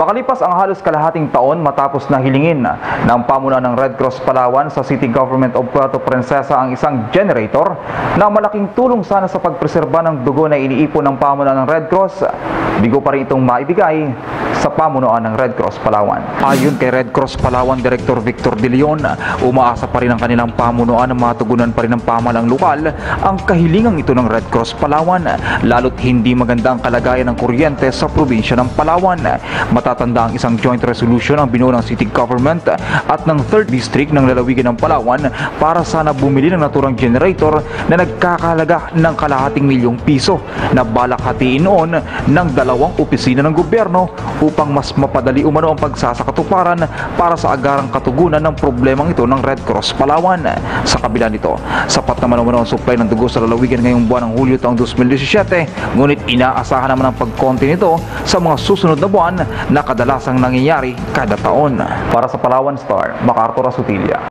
Makalipas ang halos kalahating taon matapos na hilingin ng pamunuan ng Red Cross Palawan sa City Government of Puerto Princesa ang isang generator na malaking tulong sana sa pagpreserba ng dugo na iniipon ng pamunuan ng Red Cross, bigo pa rin itong maibigay sa pamunuan ng Red Cross Palawan. Ayon kay Red Cross Palawan Director Victor De Leon, umaasa pa rin ang kanilang pamunuan na matugunan pa rin ng pamalang lokal ang kahilingang ito ng Red Cross Palawan, lalo't hindi maganda ang kalagayan ng kuryente sa probinsya ng Palawan. Matatanda ang isang joint resolution ang binuo ng city government at ng 3rd District ng lalawigan ng Palawan para sana bumili ng naturang generator na nagkakahalaga ng kalahating milyong piso na balak hatiin noon ng dalawang opisina ng gobyerno upang mas mapadali umano ang pagsasakatuparan para sa agarang katugunan ng problemang ito ng Red Cross Palawan. Sa kabila nito, sapat naman umano ang supply ng dugo sa lalawigan ngayong buwan ng Hulyo taong 2017 ngunit inaasahan naman ang pagkonti nito sa mga susunod na buwan na kadalasang nangyayari kada taon. Para sa Palawan Star, MacArthur Asutilia.